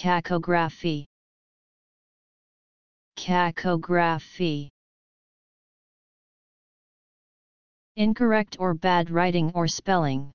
Cacography. Cacography. Incorrect or bad writing or spelling.